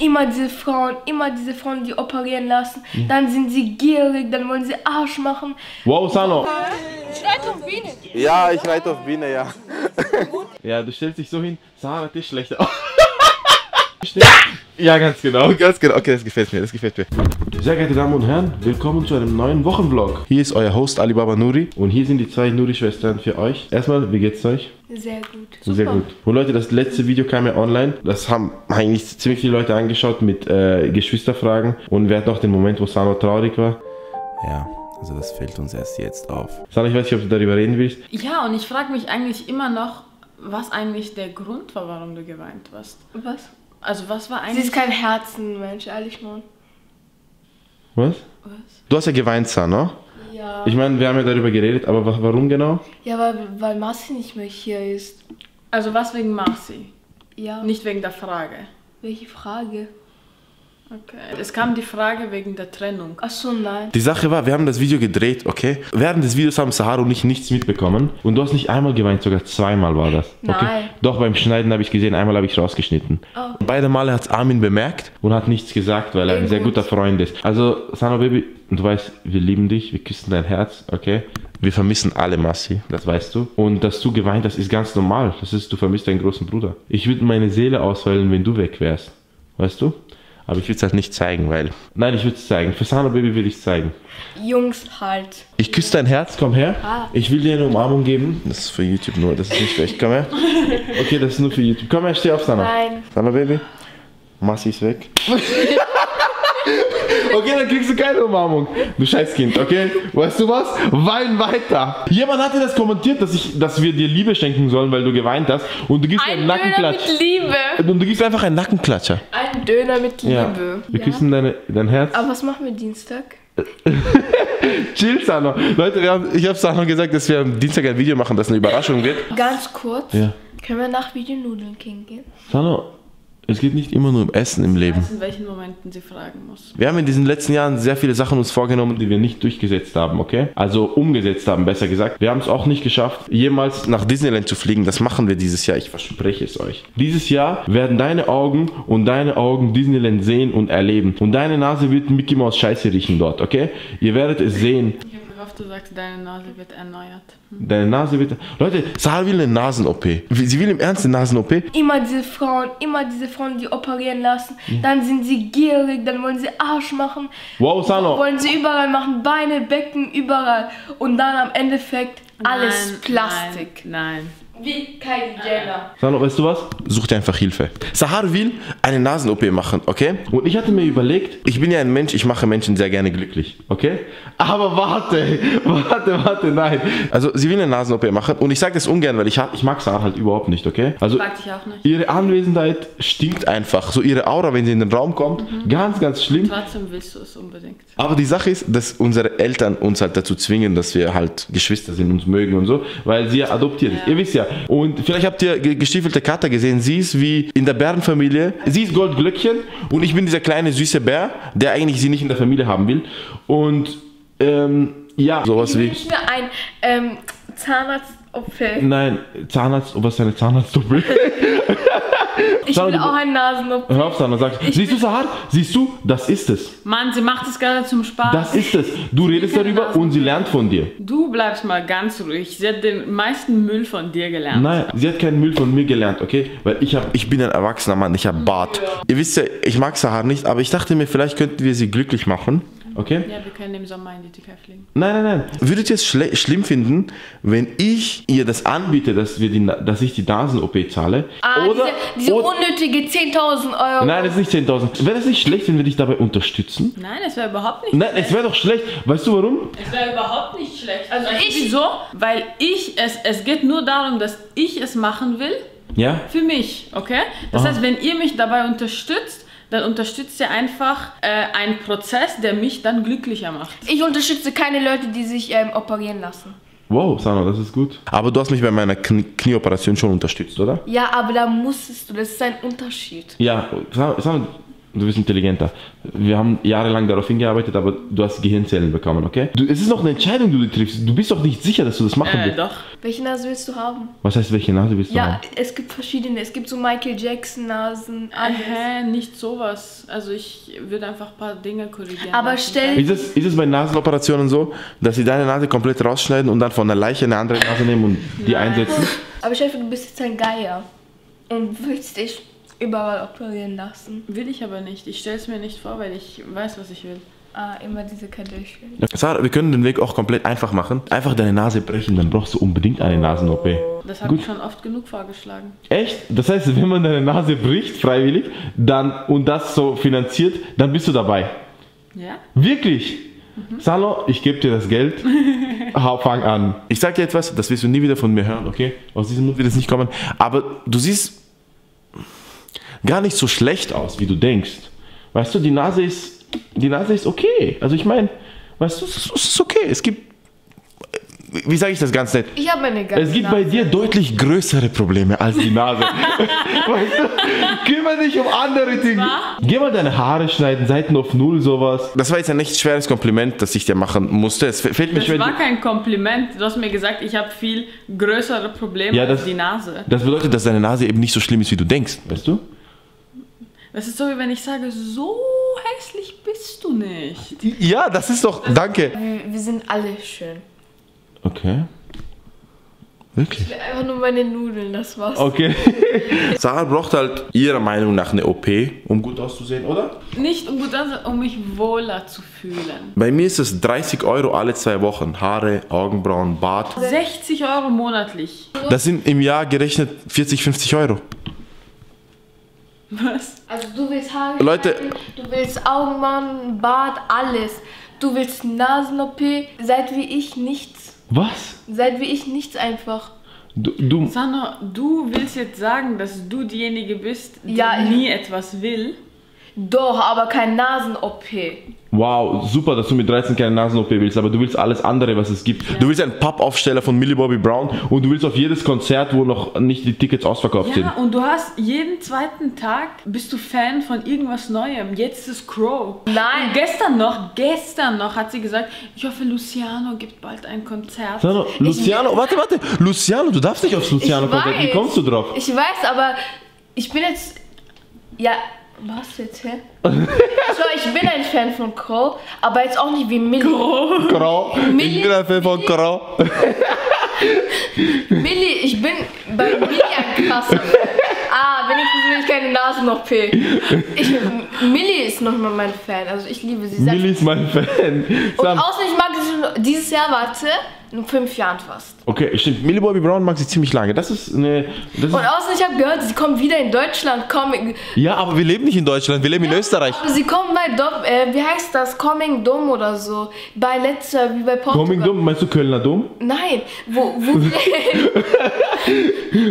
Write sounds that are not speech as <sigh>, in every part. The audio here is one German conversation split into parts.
Immer diese Frauen, immer diese Frauen, die operieren lassen. Dann sind sie gierig, dann wollen sie Arsch machen. Wow, Sano. Ja, ich reite auf Biene, ja. Ja, du stellst dich so hin. Sarah, das ist schlechter. <laughs> Ja, ganz genau, <laughs> ganz genau. Okay, das gefällt mir, das gefällt mir. Sehr geehrte Damen und Herren, willkommen zu einem neuen Wochenvlog. Hier ist euer Host Alibaba Nuri und hier sind die zwei Nuri-Schwestern für euch. Erstmal, wie geht's euch? Sehr gut. Sehr gut. Und Leute, das letzte Video kam ja online. Das haben eigentlich ziemlich viele Leute angeschaut mit äh, Geschwisterfragen. Und wir hatten auch den Moment, wo Sano traurig war. Ja, also das fällt uns erst jetzt auf. Sano, ich weiß nicht, ob du darüber reden willst. Ja, und ich frage mich eigentlich immer noch, was eigentlich der Grund war, warum du geweint hast. Was? Also was war Sie eigentlich... ist kein Herzenmensch, ehrlich, Mann. Was? Was? Du hast ja geweint, Sano. Ja. Ich meine, wir haben ja darüber geredet, aber wa- warum genau? Ja, weil, weil Marci nicht mehr hier ist. Also was wegen Marci? Ja. Nicht wegen der Frage. Welche Frage? Okay. Es kam die Frage wegen der Trennung. Ach so, nein. Die Sache war, wir haben das Video gedreht, okay? Während des Videos haben Sahara und ich nichts mitbekommen. Und du hast nicht einmal geweint, sogar zweimal war das. Okay? Nein. Doch, beim Schneiden habe ich gesehen, einmal habe ich rausgeschnitten. Oh. Beide Male hat es Armin bemerkt und hat nichts gesagt, weil er ein Sehr sehr gut. guter Freund ist. Also, Sano Baby, du weißt, wir lieben dich, wir küssen dein Herz, okay? Wir vermissen alle Massi, das weißt du. Und dass du geweint hast, ist ganz normal. Das ist, du vermisst deinen großen Bruder. Ich würde meine Seele ausheulen, wenn du weg wärst. Weißt du? Aber ich würde es halt nicht zeigen, weil. Nein, ich würde es zeigen. Für Sano Baby will ich es zeigen. Jungs, halt. Ich küsse dein Herz, komm her. Ah. Ich will dir eine Umarmung geben. Das ist für YouTube nur, das ist nicht schlecht. Komm her. Okay, das ist nur für YouTube. Komm her, steh auf, Sana. Nein. Sana, Baby. Massi ist weg. <laughs> Okay, dann kriegst du keine Umarmung. Du Scheißkind, okay? Weißt du was? Wein weiter. Jemand hatte das kommentiert, dass, ich, dass wir dir Liebe schenken sollen, weil du geweint hast. Und du gibst Ein einen Döner Nackenklatsch. mit Liebe. Und du gibst einfach einen Nackenklatscher. Ein Döner mit Ja. Liebe. Wir küssen deine, dein Herz. Aber was machen wir Dienstag? <laughs> Chill, Sano. Leute, haben, ich habe Sano gesagt, dass wir am Dienstag ein Video machen, das eine Überraschung wird. Ganz kurz. Ja. Können wir nach Video Nudeln King gehen? Sano, es geht nicht immer nur um Essen im Leben. In welchen Momenten sie fragen muss. Wir haben in diesen letzten Jahren sehr viele Sachen uns vorgenommen, die wir nicht durchgesetzt haben, okay? Also umgesetzt haben, besser gesagt. Wir haben es auch nicht geschafft, jemals nach Disneyland zu fliegen. Das machen wir dieses Jahr, ich verspreche es euch. Dieses Jahr werden deine Augen und deine Augen Disneyland sehen und erleben. Und deine Nase wird Mickey Mouse Scheiße riechen dort, okay? Ihr werdet es sehen. Du sagst, deine Nase wird erneuert. Deine Nase wird... Leute, Sarah will eine Nasen-OP. Sie will im Ernst eine Nasen-OP? Immer diese Frauen, immer diese Frauen, die operieren lassen. Dann sind sie gierig, dann wollen sie Arsch machen. Wow, Sano. Wollen sie überall machen, Beine, Becken, überall. Und dann am Endeffekt alles Nein, Plastik. Nein, nein. Wie Kylie Jenner. Sano, weißt du was? Such dir einfach Hilfe. Sahar will eine Nasen-OP machen, okay? Und ich hatte mir überlegt, ich bin ja ein Mensch, ich mache Menschen sehr gerne glücklich, okay? Aber warte, warte, warte, nein. Also sie will eine Nasen-OP machen und ich sage das ungern, weil ich, ich mag Sahar halt überhaupt nicht, okay? Also Frag dich auch nicht. ihre Anwesenheit stinkt einfach. So ihre Aura, wenn sie in den Raum kommt, ganz, ganz schlimm. Trotzdem willst du es unbedingt. Aber die Sache ist, dass unsere Eltern uns halt dazu zwingen, dass wir halt Geschwister sind, uns mögen und so, weil sie ja adoptiert ist. Ihr wisst ja. Und vielleicht habt ihr ge- gestiefelte Kater gesehen. Sie ist wie in der Bärenfamilie. Sie ist Goldglöckchen und ich bin dieser kleine süße Bär, der eigentlich sie nicht in der Familie haben will. Und ähm, ja, sowas Ich wie. wünsche mir ein ähm, Zahnarzt-OP. Nein, Zahnarzt, was ist eine Zahnarztdoppel? <laughs> Ich Sag will auch einen Nasen-OP. Hör auf, Sana, sag. Siehst du, Sahar? Siehst du? Das ist es. Mann, sie macht es gerade zum Spaß. Das ist es. Du redest darüber und sie lernt von dir. du bleibst mal ganz ruhig. Sie hat den meisten Müll von dir gelernt. Nein, sie hat keinen Müll von mir gelernt, okay? Weil ich hab, ich bin ein erwachsener Mann, ich habe Bart. Ihr wisst ja, ich mag Sahar nicht, aber ich dachte mir, vielleicht könnten wir sie glücklich machen, okay? Ja, wir können im Sommer in die Türkei fliegen. Nein, nein, nein. Würdet ihr es schle- schlimm finden, wenn ich ihr das anbiete, dass, wir die, dass ich die Nasen-OP zahle? Ah, oder, diese, diese oder unnötige 10.000 Euro. Nein, das ist nicht 10.000. Wäre das nicht schlecht, wenn wir dich dabei unterstützen? Nein, es wäre überhaupt nicht Nein, es wäre doch schlecht. Weißt du warum? Es wäre überhaupt nicht schlecht. Also ich- ich, wieso? Weil ich es, es geht nur darum, dass ich es machen will Ja? für mich, okay? Das Aha. heißt, wenn ihr mich dabei unterstützt, dann unterstützt ihr einfach äh, einen Prozess, der mich dann glücklicher macht. Ich unterstütze keine Leute, die sich ähm, operieren lassen. Wow, Sana, das ist gut. Aber du hast mich bei meiner Knie Knieoperation schon unterstützt, oder? Ja, aber da musstest du, das ist ein Unterschied. Ja, Sana, Sana, Du bist intelligenter. Wir haben jahrelang darauf hingearbeitet, aber du hast Gehirnzellen bekommen, okay? Du, es ist noch eine Entscheidung, die du triffst. Du bist doch nicht sicher, dass du das machen Äh, willst. doch. Welche Nase willst du haben? Was heißt, welche Nase willst du haben? Ja, es gibt verschiedene. Es gibt so Michael Jackson Nasen, alles. Hä, nicht sowas. Also ich würde einfach ein paar Dinge korrigieren. Aber lassen. stell- Ist es, ist es bei Nasenoperationen so, dass sie deine Nase komplett rausschneiden und dann von der Leiche eine andere Nase nehmen und die Nein. einsetzen? Aber Chef, du bist jetzt ein Geier. Und willst dich überall operieren lassen. Will ich aber nicht. Ich stelle es mir nicht vor, weil ich weiß, was ich will. Ah, immer diese Kardashian. Sarah, wir können den Weg auch komplett einfach machen. Einfach deine Nase brechen, dann brauchst du unbedingt eine Nasen-OP. Das habe Gut. ich schon oft genug vorgeschlagen. Echt? Das heißt, wenn man deine Nase bricht, freiwillig, dann und das so finanziert, dann bist du dabei. Ja? Wirklich? Salo, ich gebe dir das Geld. <laughs> Hau, fang an. Ich sag dir etwas, das wirst du nie wieder von mir hören, okay? Aus diesem Mund wird es nicht kommen. Aber du siehst gar nicht so schlecht aus, wie du denkst. Weißt du, die Nase ist, die Nase ist okay. Also ich meine, weißt du, es ist, okay. Es gibt, wie sage ich das ganz nett? Ich habe eine ganz Es gibt bei dir deutlich größere Probleme als die Nase. <laughs> weißt du? Kümmere dich um andere Dinge. Geh mal deine Haare schneiden, Seiten auf Null, sowas. Das war jetzt ein echt schweres Kompliment, das ich dir machen musste. Es fällt mir Das schwer. war kein Kompliment. Du hast mir gesagt, ich habe viel größere Probleme Ja, als das- die Nase. Das bedeutet, dass deine Nase eben nicht so schlimm ist, wie du denkst, weißt du? Das ist so, wie wenn ich sage, so hässlich bist du nicht. Ja, das ist doch. Danke. Wir, wir sind alle schön. Okay. Wirklich? Einfach nur meine Nudeln, das war's. Okay. <laughs> Sarah braucht halt ihrer Meinung nach eine OP, um gut auszusehen, oder? Nicht um gut auszusehen, um mich wohler zu fühlen. Bei mir ist es 30 Euro alle zwei Wochen. Haare, Augenbrauen, Bart. 60 Euro monatlich. Das sind im Jahr gerechnet 40, 50 Euro. Was? Also du willst Haare Leute- schneiden, du willst Augenbrauen, Bart, alles. Du willst Nasen-OP, seid wie ich nichts. Was? Seid wie ich nichts einfach. Du, du, Sano, du willst jetzt sagen, dass du diejenige bist, die Ja, ich- nie etwas will? Doch, aber kein Nasen-OP. wow, super, dass du mit 13 keine Nasen-OP willst, aber du willst alles andere, was es gibt. Du willst einen Pappaufsteller von Millie Bobby Brown und du willst auf jedes Konzert, wo noch nicht die Tickets ausverkauft sind. Ja, und du hast jeden zweiten Tag, bist du Fan von irgendwas Neuem. Jetzt ist Crow. Nein. Und gestern noch, gestern noch hat sie gesagt, ich hoffe, Luciano gibt bald ein Konzert. Doch, Luciano, warte, warte, Luciano, du darfst nicht aufs Luciano-Konzert, wie kommst du drauf? Ich weiß, aber ich bin jetzt. Ja, was jetzt, hä? so, ich bin ein Fan von Crow, aber jetzt auch nicht wie Millie. Grau, ich bin ein Fan von Grau. <laughs> Millie, ich bin bei Millie ein krasser. Ah, wenigstens will ich keine Nasen-OP. Ich, Millie ist noch mal mein Fan, also ich liebe sie sehr. Millie ist mein Fan. Und außerdem, ich mag sie schon dieses Jahr, warte, in fünf Jahren fast. Okay, stimmt, Millie Bobby Brown mag sie ziemlich lange. Das ist eine... Das Und außerdem, ich habe gehört, sie kommt wieder in Deutschland. Coming, ja, aber wir leben nicht in Deutschland, wir leben in Österreich. aber sie kommt bei, Dom, äh, wie heißt das, Coming Dom oder so. Bei letzter, wie bei Portugal. Coming Dom, meinst du Kölner Dom? Nein, wo, wo, <laughs>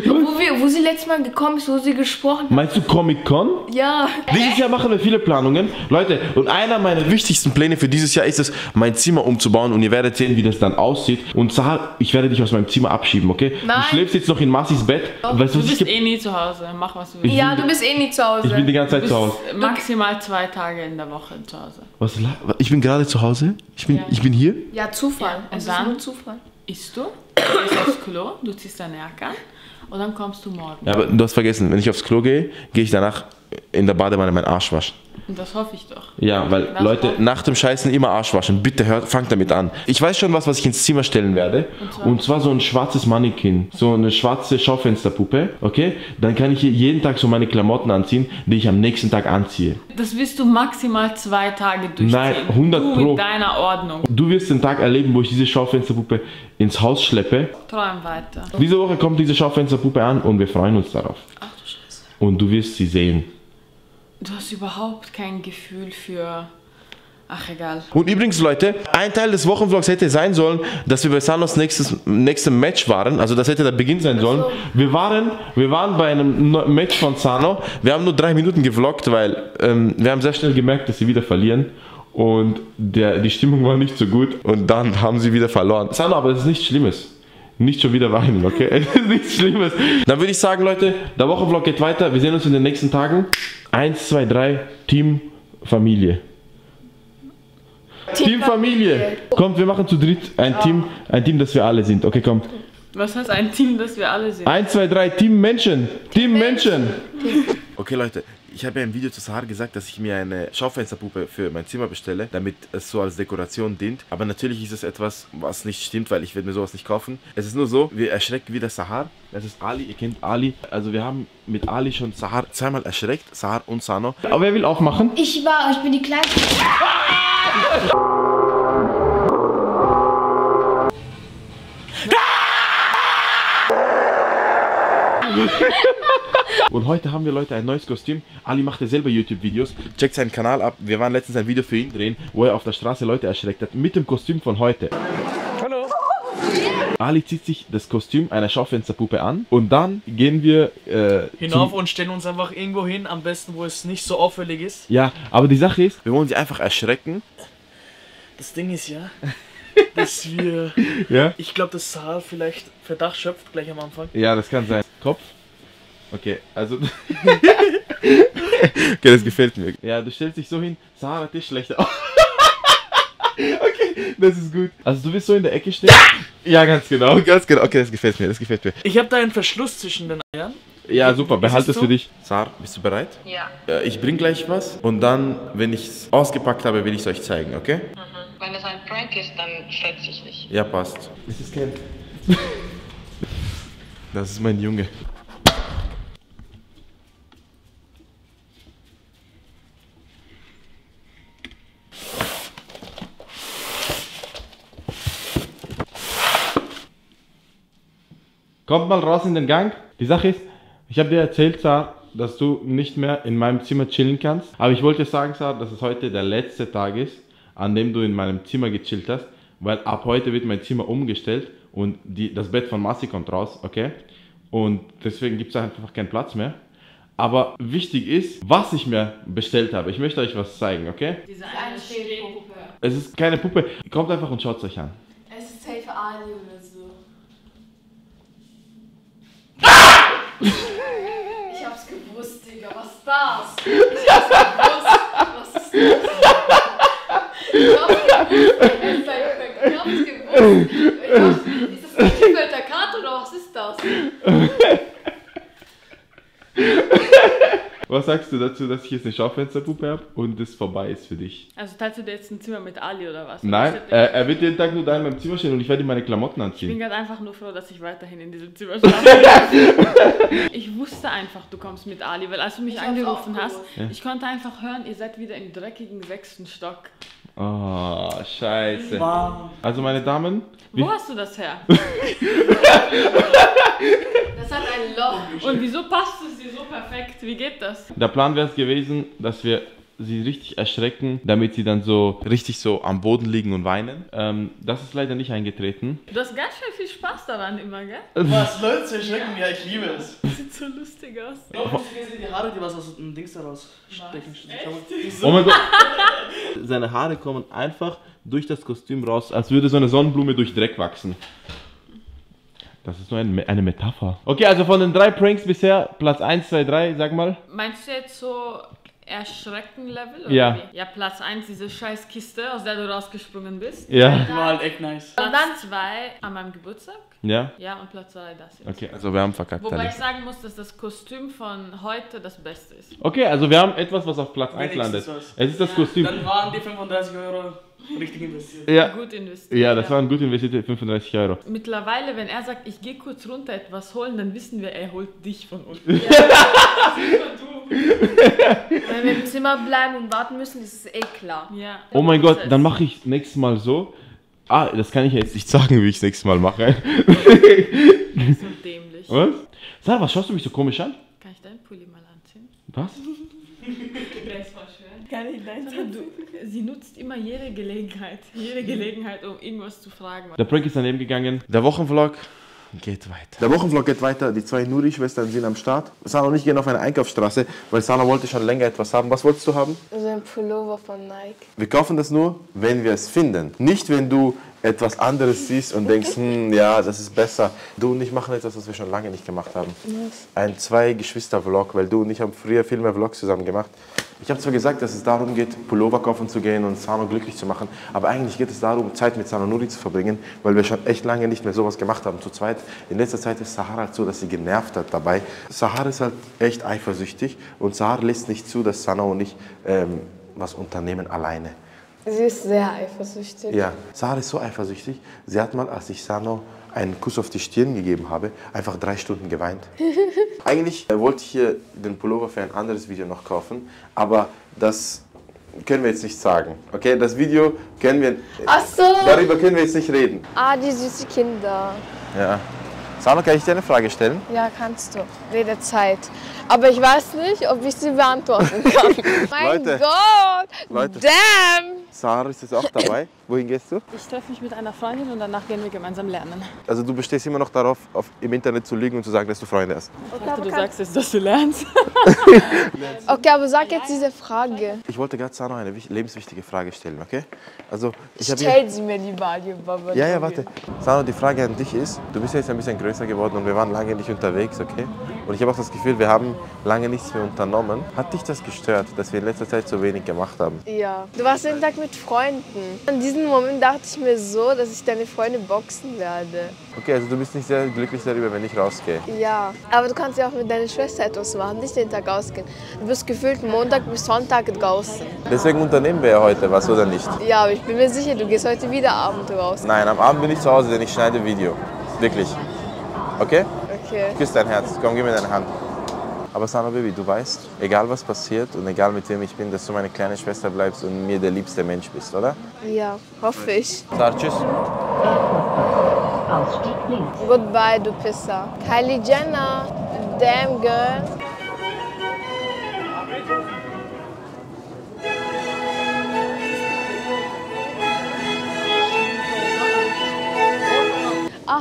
wo, wir, wo sie letztes Mal gekommen ist, wo sie gesprochen hat. Meinst du Comic Con? Ja. Dieses Jahr machen wir viele Planungen. Leute, und einer meiner wichtigsten Pläne für dieses Jahr ist es, mein Zimmer umzubauen und ihr werdet sehen, wie das dann aussieht. Und Sarah, ich werde dich aus meinem Zimmer abschieben, okay? Nein. Du schläfst jetzt noch in Massis Bett. Weißt du, bist eh nie zu Hause, mach was du willst. Ja, du bist eh nie zu Hause. Ich bin die ganze Du Zeit zu Hause. bist maximal zwei Tage in der Woche zu Hause. Was, ich bin gerade zu Hause? Ich bin, Ja. ich bin hier? ja, Zufall. Ja, und es ist dann? nur Zufall. Isst du, du gehst aufs Klo, du ziehst deine Jacke an und dann kommst du morgen. Ja, aber du hast vergessen, wenn ich aufs Klo gehe, gehe ich danach in der Badewanne meinen Arsch waschen. Und das hoffe ich doch. Ja, weil Was Leute, nach dem Scheißen immer Arsch waschen. Bitte hört, fangt damit an. Ich weiß schon was, was ich ins Zimmer stellen werde. Und zwar, so ein schwarzes Mannequin. So eine schwarze Schaufensterpuppe. Okay? Dann kann ich hier jeden Tag so meine Klamotten anziehen, die ich am nächsten Tag anziehe. Das wirst du maximal zwei Tage durchziehen. Nein, 100 du Pro. mit deiner Ordnung. Du wirst den Tag erleben, wo ich diese Schaufensterpuppe ins Haus schleppe. Träum weiter. Diese Woche kommt diese Schaufensterpuppe an und wir freuen uns darauf. Ach du Scheiße. Und du wirst sie sehen. Du hast überhaupt kein Gefühl für... Ach, egal. Und übrigens, Leute, ein Teil des Wochenvlogs hätte sein sollen, dass wir bei Sanos nächstes, nächstem Match waren. Also das hätte der Beginn sein sollen. Wir waren, wir waren bei einem Match von Sano. Wir haben nur drei Minuten gevloggt, weil ähm, wir haben sehr schnell gemerkt, dass sie wieder verlieren. Und der, die Stimmung war nicht so gut. Und dann haben sie wieder verloren. Sano, aber das ist nichts Schlimmes. Nicht schon wieder weinen, okay? <laughs> Es ist nichts Schlimmes. Dann würde ich sagen, Leute, der Wochenvlog geht weiter. Wir sehen uns in den nächsten Tagen. Eins, zwei, drei, Team Familie. Team Familie. Kommt, wir machen zu dritt ein Team, ein Team, das wir alle sind. Okay, komm. Was heißt ein Team, das wir alle sind? Eins, zwei, drei, Team Menschen. Team Menschen. Okay, Leute, ich habe ja im Video zu Sahar gesagt, dass ich mir eine Schaufensterpuppe für mein Zimmer bestelle, damit es so als Dekoration dient. Aber natürlich ist es etwas, was nicht stimmt, weil ich werde mir sowas nicht kaufen. Es ist nur so, wir erschrecken wieder Sahar. Das ist Ali, ihr kennt Ali. Also wir haben mit Ali schon Sahar zweimal erschreckt, Sahar und Sano. Aber wer will aufmachen? Ich war, ich bin die Kleinste. <laughs> <laughs> Und heute haben wir Leute ein neues Kostüm. Ali macht ja selber YouTube-Videos. Checkt seinen Kanal ab. Wir waren letztens ein Video für ihn drehen, wo er auf der Straße Leute erschreckt hat. Mit dem Kostüm von heute. Hallo. Ali zieht sich das Kostüm einer Schaufensterpuppe an und dann gehen wir äh, hinauf und stellen uns einfach irgendwo hin, am besten, wo es nicht so auffällig ist. Ja, aber die Sache ist, Wir wollen sie einfach erschrecken. Das Ding ist ja, <laughs> dass wir, ja, ich glaube, dass Sahar vielleicht Verdacht schöpft gleich am Anfang. ja, das kann sein. Kopf. Okay, also <laughs> Okay, das gefällt mir. ja, du stellst dich so hin. Sarah hat dich schlechter. <laughs> okay, das ist gut. Also du willst so in der Ecke stehen. Ja, ganz genau, <laughs> ganz genau. Okay, das gefällt mir, das gefällt mir. Ich habe da einen Verschluss zwischen den Eiern. Ja, super. Behalt Ist es für dich. Sahar, bist du bereit? Ja. Äh, Ich bring gleich was und dann, wenn ich es ausgepackt habe, will ich es euch zeigen, okay? Wenn es ein Prank ist, dann schätze ich dich. Ja, passt. Es ist kein. Das ist mein Junge. Kommt mal raus in den Gang. Die Sache ist, ich habe dir erzählt, Sar, dass du nicht mehr in meinem Zimmer chillen kannst. Aber ich wollte sagen, Sar, dass es heute der letzte Tag ist, an dem du in meinem Zimmer gechillt hast. Weil ab heute wird mein Zimmer umgestellt und die, das Bett von Massi kommt raus, okay? Und deswegen gibt es einfach keinen Platz mehr. Aber wichtig ist, was ich mir bestellt habe. Ich möchte euch was zeigen, okay? Diese eine Stehpuppe. Es ist keine Puppe. Kommt einfach und schaut es euch an. Es ist safe Ali oder so. Ich hab's gewusst, Digga. Was ist das? Ich hab's gewusst. Was ist das? Ich hab's gewusst. Ich hab's gewusst. Ich hab's, ist das eine Vielfelder Karte oder was ist das? Was sagst du dazu, dass ich jetzt eine Schaufensterpuppe habe und es vorbei ist für dich? Also teilst du dir jetzt ein Zimmer mit Ali oder was? Nein, Ich, äh, er wird jeden Tag nur da in meinem Zimmer stehen und ich werde ihm meine Klamotten ich bin anziehen. gerade einfach nur froh, dass ich weiterhin in diesem Zimmer schlafe. <laughs> ich wusste einfach, du kommst mit Ali, weil als du mich Ich angerufen hast, gewusst. ich konnte einfach hören, ihr seid wieder im dreckigen sechsten Stock. Oh, scheiße. Wow. Also meine Damen, wie, Wo hast du das her? <laughs> Das hat ein Loch. Und wieso passt es dir so perfekt? Wie geht das? der Plan wäre es gewesen, dass wir sie richtig erschrecken, damit sie dann so richtig so am Boden liegen und weinen. Ähm, das ist leider nicht eingetreten. Du hast ganz schön viel Spaß daran immer, gell? <laughs> Was, Leute zu erschrecken? Ja, ich liebe es. Das sieht so lustig aus. Ich sehe die Haare, die was aus dem Dings daraus stechen. Oh mein Gott. <laughs> Seine Haare kommen einfach durch das Kostüm raus, als würde so eine Sonnenblume durch Dreck wachsen. Das ist nur ein, eine Metapher. Okay, also von den drei Pranks bisher, Platz 1, 2, 3, sag mal. Meinst du jetzt so Erschrecken-Level? oder Ja. Wie? Ja, Platz 1, diese scheiß Kiste, aus der du rausgesprungen bist. Ja. War halt echt nice. Platz 2 an meinem Geburtstag. Ja? Ja, und Platz 3 das jetzt. Okay. Also wir haben verkackt. Wobei ich sagen muss, dass das Kostüm von heute das Beste ist. Okay, also wir haben etwas, was auf Platz 1 landet. Was. Es ist das Kostüm. Dann waren die 35 Euro richtig investiert. Ja. Gut investiert. Ja, das waren gut investierte 35 Euro. Mittlerweile, wenn er sagt, ich gehe kurz runter etwas holen, dann wissen wir, er holt dich von uns. <laughs> Wenn wir im Zimmer bleiben und warten müssen, ist es eh klar. Ja. Oh mein Gott, dann mache ich nächstes Mal so. Ah, das kann ich jetzt nicht sagen, wie ich es nächstes Mal mache. So dämlich. <laughs> Was? Sag, was schaust du mich so komisch an? Kann ich deinen Pulli mal anziehen? Was? Das war schön. Kann ich deinen du, Sie nutzt immer jede Gelegenheit, jede Gelegenheit, um irgendwas zu fragen. Der Prank ist daneben gegangen. Der Wochenvlog geht weiter. Der Wochenvlog geht weiter. Die zwei Nuri-Schwestern sind am Start. Sana und ich gehen auf eine Einkaufsstraße, weil Sana wollte schon länger etwas haben. Was wolltest du haben? So ein Pullover von Nike. Wir kaufen das nur, wenn wir es finden. Nicht, wenn du etwas anderes siehst und denkst, <laughs> hm, ja, das ist besser. Du und ich machen etwas, was wir schon lange nicht gemacht haben. Ein Zwei-Geschwister-Vlog, weil du und ich haben früher viel mehr Vlogs zusammen gemacht. Ich habe zwar gesagt, dass es darum geht, Pullover kaufen zu gehen und Sano glücklich zu machen, aber eigentlich geht es darum, Zeit mit Sano Nuri zu verbringen, weil wir schon echt lange nicht mehr sowas gemacht haben. Zu zweit, in letzter Zeit ist Sahara halt so, dass sie genervt hat dabei. Sahara ist halt echt eifersüchtig und Sahara lässt nicht zu, dass Sano und ich ähm, was unternehmen alleine. Sie ist sehr eifersüchtig. Ja, Sarah ist so eifersüchtig. Sie hat mal, als ich Sano einen Kuss auf die Stirn gegeben habe, einfach drei Stunden geweint. <laughs> Eigentlich äh, wollte ich hier den Pullover für ein anderes Video noch kaufen, aber das können wir jetzt nicht sagen. Okay, das Video können wir. Ach so. Darüber können wir jetzt nicht reden. Ah, die süße Kinder. Ja. Sano, kann ich dir eine Frage stellen? Ja, kannst du. Redezeit. Aber ich weiß nicht, ob ich sie beantworten kann. <laughs> mein Leute. Gott! Leute. Damn! Sarah ist jetzt auch dabei. Wohin gehst du? Ich treffe mich mit einer Freundin und danach gehen wir gemeinsam lernen. Also du bestehst immer noch darauf, auf, im Internet zu lügen und zu sagen, dass du Freunde hast. Ich dachte, du sagst jetzt, dass du lernst. <laughs> Okay, aber sag jetzt diese Frage. Ich wollte gerade Sano eine wich- lebenswichtige Frage stellen, okay? Also ich Stell sie mir lieber, Alibaba. Ja, ja, warte. Sano, die Frage an dich ist, du bist jetzt ein bisschen größer geworden und wir waren lange nicht unterwegs, okay? Und ich habe auch das Gefühl, wir haben lange nichts mehr unternommen. Hat dich das gestört, dass wir in letzter Zeit so wenig gemacht haben? Ja. Du warst jeden Tag mit Freunden. In diesem Moment dachte ich mir so, dass ich deine Freunde boxen werde. Okay, also du bist nicht sehr glücklich darüber, wenn ich rausgehe. Ja. Aber du kannst ja auch mit deiner Schwester etwas machen, nicht jeden Tag ausgehen. Du bist gefühlt Montag bis Sonntag draußen. Deswegen unternehmen wir ja heute was, oder nicht? Ja, aber ich bin mir sicher, du gehst heute wieder Abend raus. Nein, am Abend bin ich zu Hause, denn ich schneide Video. Wirklich. Okay? Okay. Küss dein Herz. Komm, gib mir deine Hand. Aber Sano Baby, du weißt, egal was passiert und egal mit wem ich bin, dass du meine kleine Schwester bleibst und mir der liebste Mensch bist, oder? Ja, hoffe ich. Sag tschüss. Goodbye, du Pisser. Kylie Jenner, damn girl.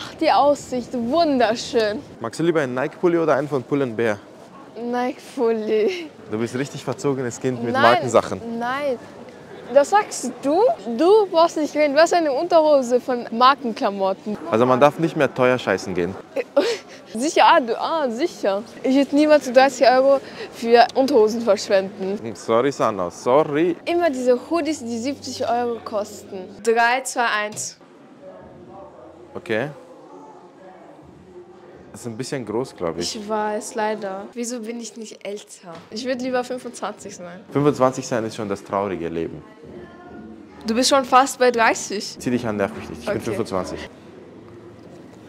Ach, die Aussicht, wunderschön. Magst du lieber einen Nike-Pulli oder einen von Pull Bear? Nike Fully. Du bist richtig verzogenes Kind mit Nein, Markensachen. Nein. Das sagst du? Du brauchst nicht reden. Du hast eine Unterhose von Markenklamotten. Also man darf nicht mehr teuer scheißen gehen. <laughs> Sicher, ah, du, ah, sicher. Ich würde niemals so 30 Euro für Unterhosen verschwenden. Hm, Sorry, Sana, sorry. Immer diese Hoodies, die 70 Euro kosten. 3, 2, 1. Okay. Das ist ein bisschen groß, glaube ich. Ich weiß, leider. Wieso bin ich nicht älter? Ich würde lieber 25 sein. 25 sein ist schon das traurige Leben. Du bist schon fast bei 30. Zieh dich an, nerv mich nicht. Ich bin Okay. 25.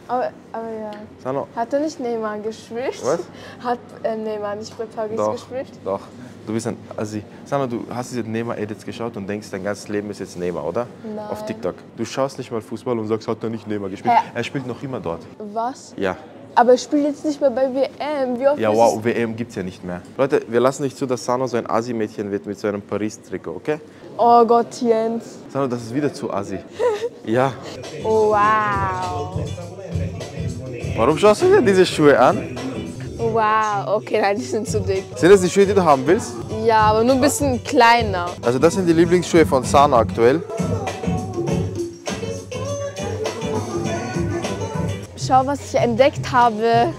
Aber, aber ja. Sano, Hat er nicht Neymar gespielt? Was? Hat äh, Neymar nicht bei Paris doch, gespielt? doch. Du bist ein Assi. Sano, du hast diese Neymar-Edits geschaut und denkst, dein ganzes Leben ist jetzt Neymar, oder? Nein. Auf TikTok. Du schaust nicht mal Fußball und sagst, hat er nicht Neymar gespielt. Hä? Er spielt noch immer dort. Was? Ja. Aber er spielt jetzt nicht mehr bei WM. Wie oft Ja, ist wow, WM gibt's ja nicht mehr. Leute, wir lassen nicht zu, dass Sano so ein Asi-Mädchen wird mit so einem Paris-Trikot, okay? Oh Gott, Jens. Sano, das ist wieder zu Asi. <laughs> Ja. Oh, wow. Warum schaust du dir diese Schuhe an? Wow, okay, nein, die sind zu dick. Sind das die Schuhe, die du haben willst? Ja, aber nur ein bisschen kleiner. Also das sind die Lieblingsschuhe von Sano aktuell. Schau, was ich entdeckt habe.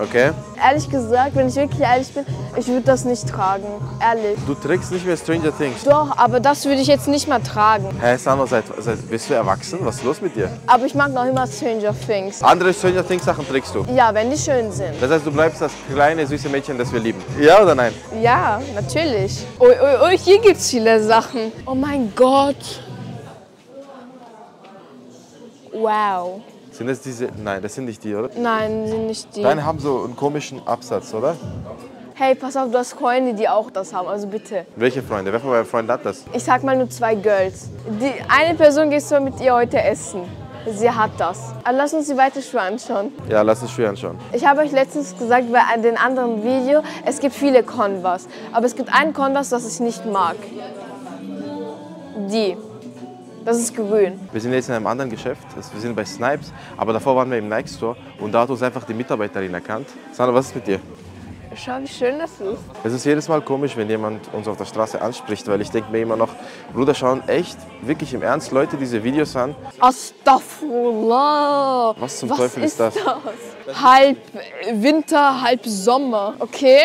Okay. Ehrlich gesagt, wenn ich wirklich ehrlich bin, ich würde das nicht tragen. Ehrlich. Du trägst nicht mehr Stranger Things. Doch, aber das würde ich jetzt nicht mal tragen. Hä, Sano, seit, seit, bist du erwachsen? Was ist los mit dir? Aber ich mag noch immer Stranger Things. Andere Stranger Things Sachen trägst du. Ja, wenn die schön sind. Das heißt, du bleibst das kleine, süße Mädchen, das wir lieben. Ja oder nein? Ja, natürlich. Ui, ui, ui, hier gibt's viele Sachen. Oh mein Gott. Wow. Sind das diese? Nein, das sind nicht die, oder? Nein, sind nicht die. Deine haben so einen komischen Absatz, oder? Hey, pass auf, du hast Freunde, die auch das haben, also bitte. Welche Freunde? Wer von meinen Freunden hat das? Ich sag mal nur zwei Girls. Die eine Person gehst du mit ihr heute essen. Sie hat das. Also lass uns die weite Schuhe anschauen. Ja, lass es schwer anschauen. Ich habe euch letztens gesagt bei dem anderen Video, es gibt viele Converse. Aber es gibt einen Converse, das ich nicht mag. Die. Das ist grün. Wir sind jetzt in einem anderen Geschäft. Das- Wir sind bei Snipes. Aber davor waren wir im Nike Store. Und da hat uns einfach die Mitarbeiterin erkannt. Sandra, was ist mit dir? Schau, wie schön das ist. Es ist jedes Mal komisch, wenn jemand uns auf der Straße anspricht, weil ich denke mir immer noch, Bruder, schauen echt, wirklich im Ernst Leute diese Videos an. Astaghfirullah. Was zum Teufel ist das? Halb Winter, halb Sommer. Okay?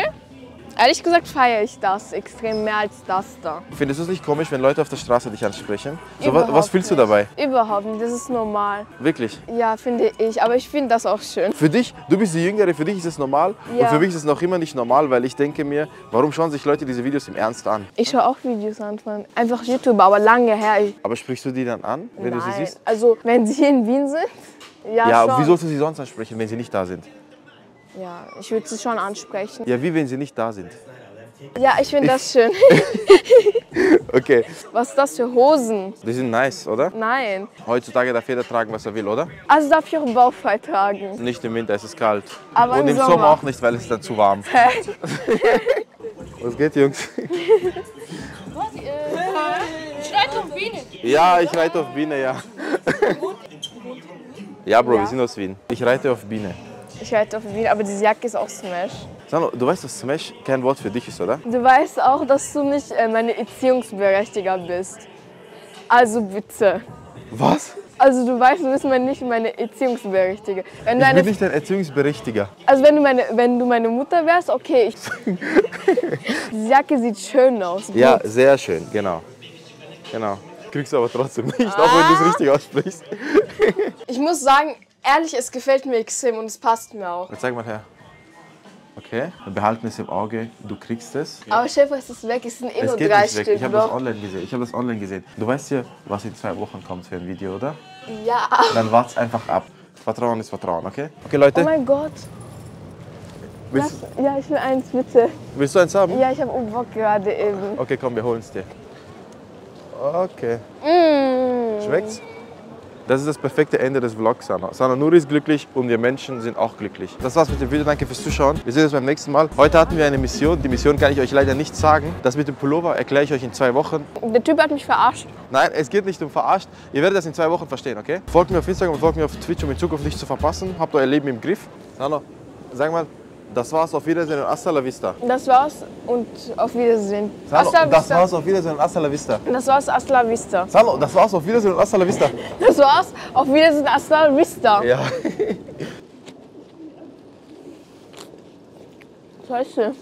Ehrlich gesagt feiere ich das extrem mehr als das da. Findest du es nicht komisch, wenn Leute auf der Straße dich ansprechen? So, was, was fühlst du dabei? Überhaupt nicht, das ist normal. Wirklich? Ja, finde ich. Aber ich finde das auch schön. Für dich, du bist die Jüngere, für dich ist es normal. Und Ja. für mich ist es noch immer nicht normal, weil ich denke mir, warum schauen sich Leute diese Videos im Ernst an? Ich schaue auch Videos an von einfach YouTuber, aber lange her. Aber sprichst du die dann an, wenn du sie nein. siehst? Also, wenn sie hier in Wien sind, ja, Ja, schon. wie sollst du sie sonst ansprechen, wenn sie nicht da sind? Ja, ich würde sie schon ansprechen. Ja, wie wenn sie nicht da sind? Ja, ich finde das schön. <laughs> Okay, Was ist das für Hosen? die sind nice, oder? Nein. Heutzutage darf jeder tragen, was er will, oder? Also darf ich auch Bauchfrei tragen. Nicht im Winter, es ist kalt. Aber Und im Sommer. Sommer auch nicht, weil es dann zu warm. <laughs> <laughs> Was geht, Jungs? Schreit auf Biene. Ja, ich reite auf Biene, ja. Ja, Bro, wir sind aus Wien. Ich reite auf Biene. Ich reite auf Wien, aber diese Jacke ist auch Smash. Sandro, du weißt, dass Smash kein Wort für dich ist, oder? Du weißt auch, dass du nicht äh, meine Erziehungsberechtiger bist. Also bitte. Was? Also du weißt, du bist mein, nicht meine Erziehungsberechtige. Wenn Ich bin nicht dein Erziehungsberechtiger. also wenn du, meine, wenn du meine Mutter wärst, okay. <laughs> Diese Jacke sieht schön aus. Ja, Gut. sehr schön, genau. Genau. Kriegst du aber trotzdem nicht, auch wenn du es richtig aussprichst. Ich muss sagen, ehrlich, es gefällt mir extrem und es passt mir auch. Jetzt zeig mal her. Okay, wir behalten es im Auge, du kriegst es. Aber Chef, es ist weg, es sind eh Es nur geht drei nicht weg. Stück. Ich habe das online gesehen. Ich habe das online gesehen. Du weißt ja, was in zwei Wochen kommt für ein Video, oder? Ja. Dann wart's einfach ab. Vertrauen ist Vertrauen, okay? Okay, Oh Leute, mein Gott. willst, Lass, ja, ich will eins, bitte. willst du eins haben? Ja, ich habe Bock gerade eben. Okay, komm, wir holen es dir. Okay. Mm. Schmeckt's? Das ist das perfekte Ende des Vlogs, Sana. Sana Nuri ist glücklich und wir Menschen sind auch glücklich. Das war's mit dem Video. Danke fürs Zuschauen. Wir sehen uns beim nächsten Mal. Heute hatten wir eine Mission. Die Mission kann ich euch leider nicht sagen. Das mit dem Pullover erkläre ich euch in zwei Wochen. Der Typ hat mich verarscht. Nein, es geht nicht um verarscht. Ihr werdet das in zwei Wochen verstehen, okay? Folgt mir auf Instagram und folgt mir auf Twitch, um in Zukunft nichts zu verpassen. Habt euer Leben im Griff. Sana, sag mal, das war's. Auf Wiedersehen und hasta la vista. Das war's und auf Wiedersehen. Hasta das war's. Auf Wiedersehen und hasta la vista. Das war's, hasta la vista. Sano, das war's. Auf Wiedersehen und hasta la vista. <laughs> Das war's, auf Wiedersehen, hasta la vista. Ja. Scheiße.